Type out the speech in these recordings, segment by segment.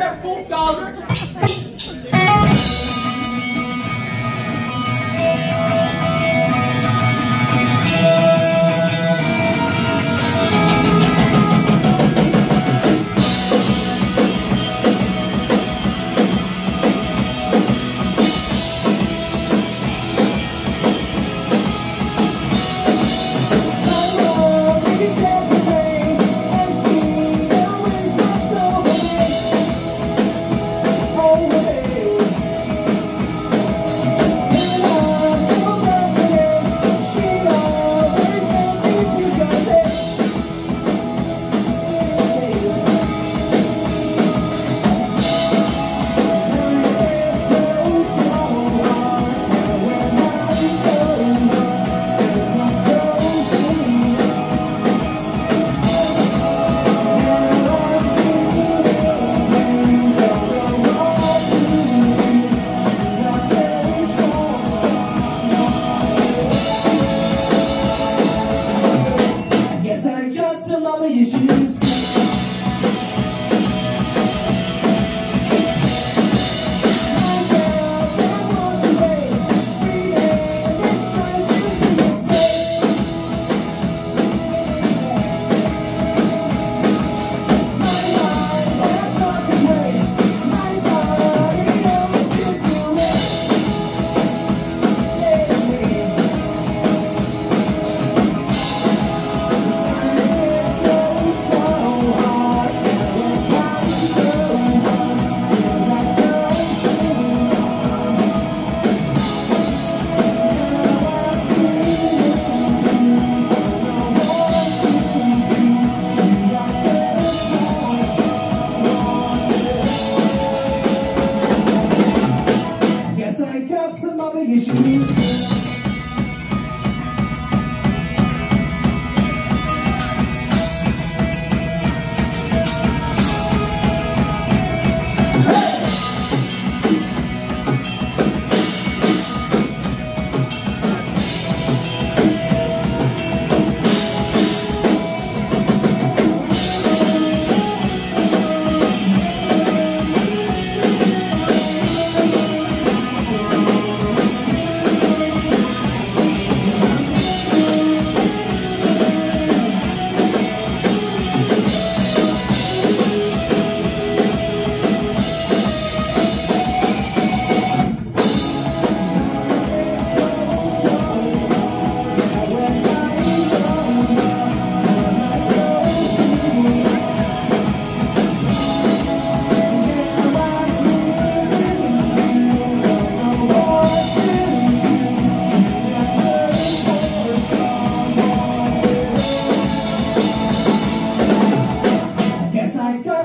perturbá-lo. самое еще Mama, yes, she needs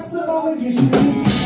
got some of your shoes.